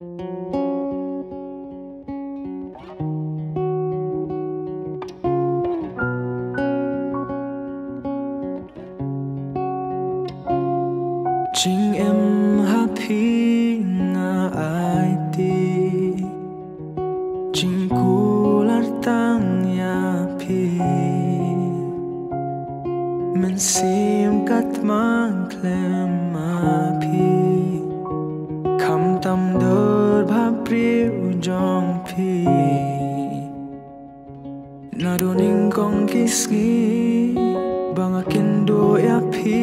chính em happy nga ai ti? Chính cô lát tăng ya pi mình sim cắt mang klem ma pi kham tâm đớt na do ning kong kisgi banga kendo ya pi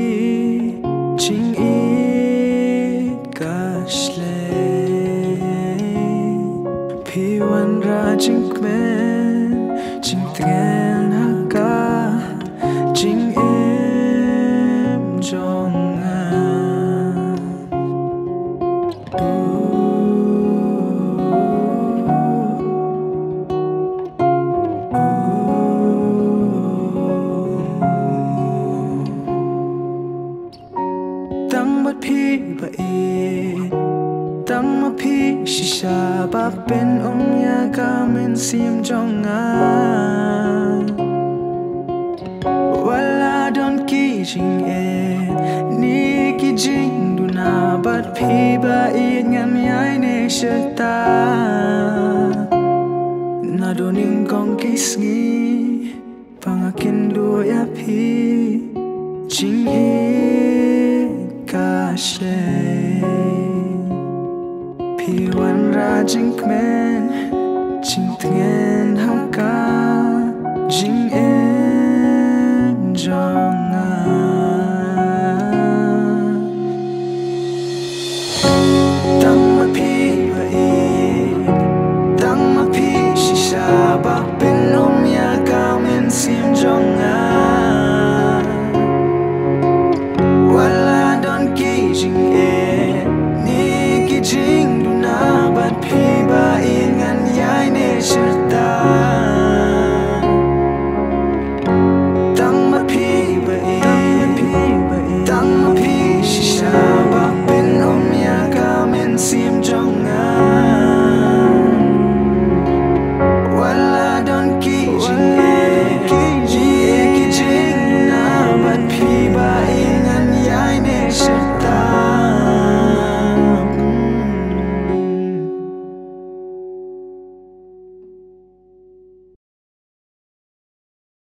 chính ít kashle pi wan ra chính men chính tiền ha ka chính em trong à tăng mất phi và e tăng mất phi shisha ba bên ông nhà ca men sim trong ngà wala don ki jing e ni ki jing du na bat phi ba e ngam yai ne shata na do ning kong ki kisgi pangakin du ya phi jing e ka she pi wan